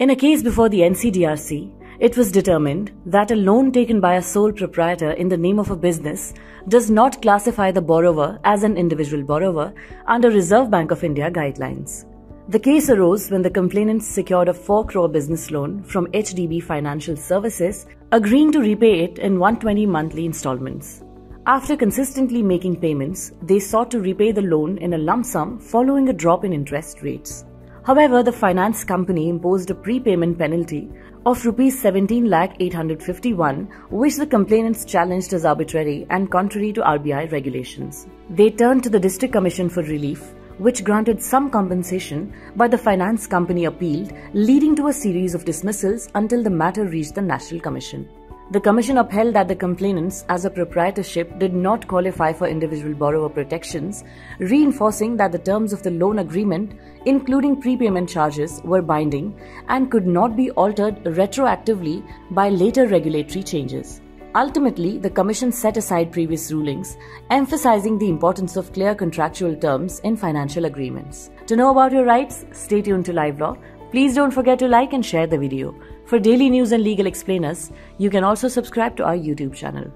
In a case before the NCDRC, it was determined that a loan taken by a sole proprietor in the name of a business does not classify the borrower as an individual borrower under Reserve Bank of India guidelines. The case arose when the complainants secured a 4 crore business loan from HDB Financial Services, agreeing to repay it in 120 monthly installments. After consistently making payments, they sought to repay the loan in a lump sum following a drop in interest rates. However, the finance company imposed a prepayment penalty of rupees 17 lakh 851 which the complainants challenged as arbitrary and contrary to RBI regulations. They turned to the district commission for relief which granted some compensation but the finance company appealed leading to a series of dismissals until the matter reached the national commission. The Commission upheld that the complainants, as a proprietorship, did not qualify for individual borrower protections, reinforcing that the terms of the loan agreement, including prepayment charges, were binding and could not be altered retroactively by later regulatory changes. Ultimately, the Commission set aside previous rulings, emphasizing the importance of clear contractual terms in financial agreements. To know about your rights, stay tuned to Live Law. Please don't forget to like and share the video. For daily news and legal explainers, you can also subscribe to our YouTube channel.